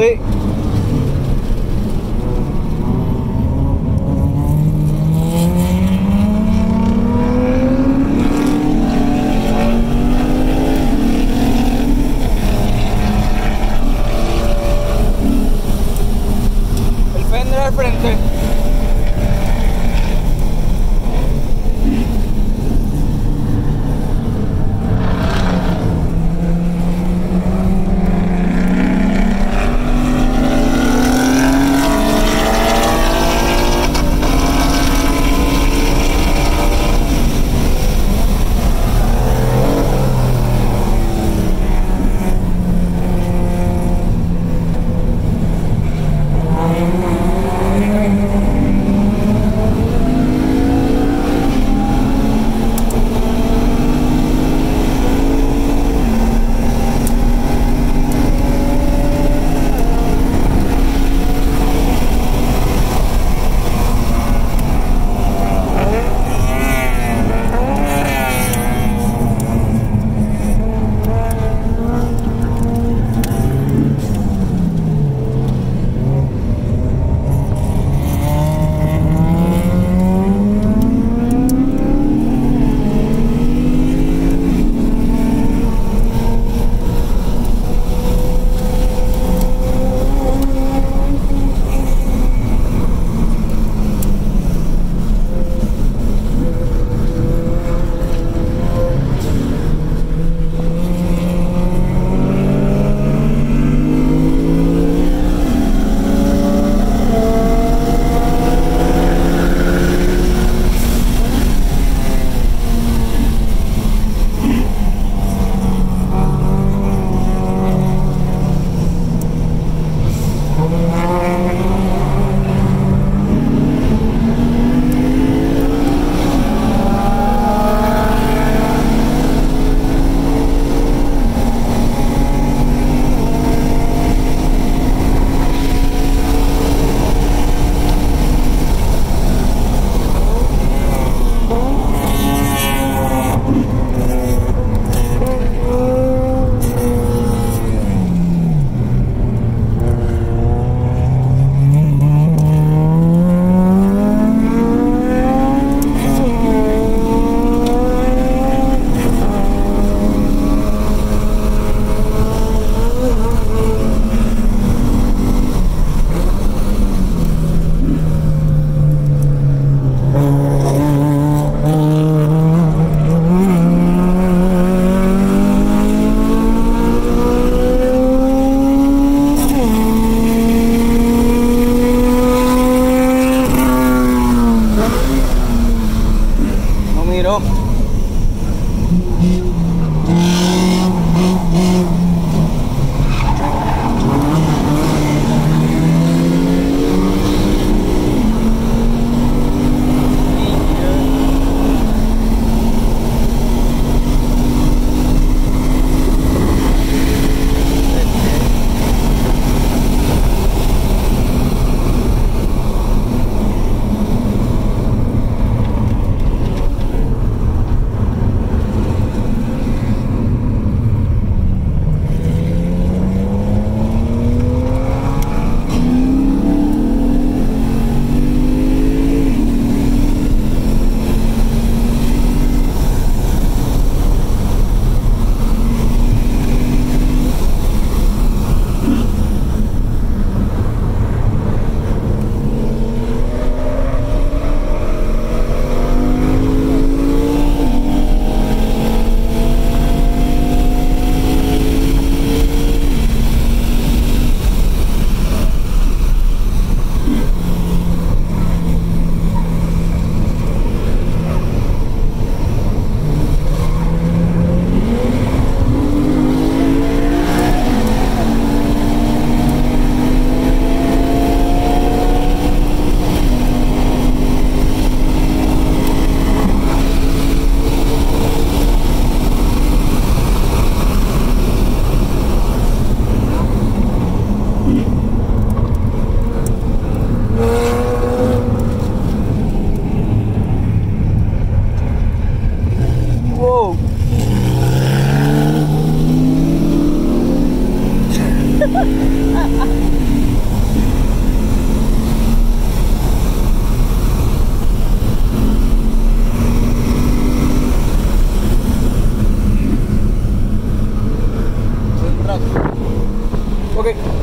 El fender al frente. favorite